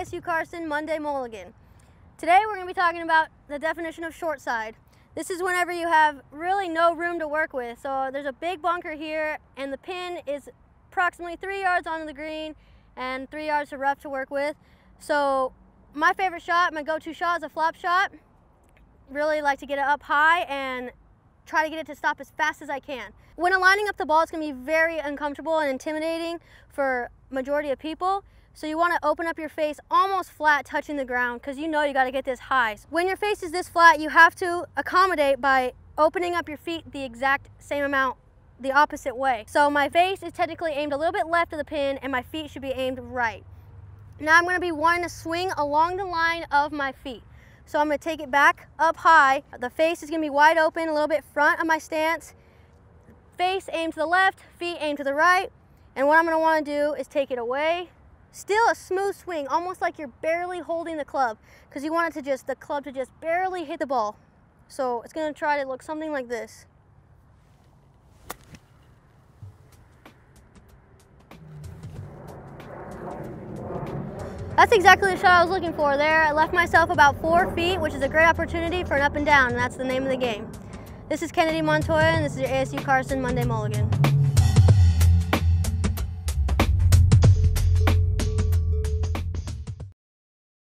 ASU Karsten Monday Mulligan. Today we're going to be talking about the definition of short side. This is whenever you have really no room to work with. So there's a big bunker here and the pin is approximately three yards onto the green and three yards to rough to work with. So my favorite shot, my go-to shot is a flop shot. Really like to get it up high and try to get it to stop as fast as I can. When lining up the ball, it's gonna be very uncomfortable and intimidating for majority of people. So you wanna open up your face almost flat touching the ground because you know you gotta get this high. When your face is this flat, you have to accommodate by opening up your feet the exact same amount the opposite way. So my face is technically aimed a little bit left of the pin and my feet should be aimed right. Now I'm gonna be wanting to swing along the line of my feet. So I'm gonna take it back up high. The face is gonna be wide open, a little bit front of my stance. Face aimed to the left, feet aimed to the right. And what I'm gonna wanna do is take it away, Still a smooth swing, almost like you're barely holding the club because you want it to just, the club to just barely hit the ball. So it's gonna try to look something like this. That's exactly the shot I was looking for there. I left myself about four feet, which is a great opportunity for an up and down, and that's the name of the game. This is Kennedie Montoya, and this is your ASU Karsten Monday Mulligan.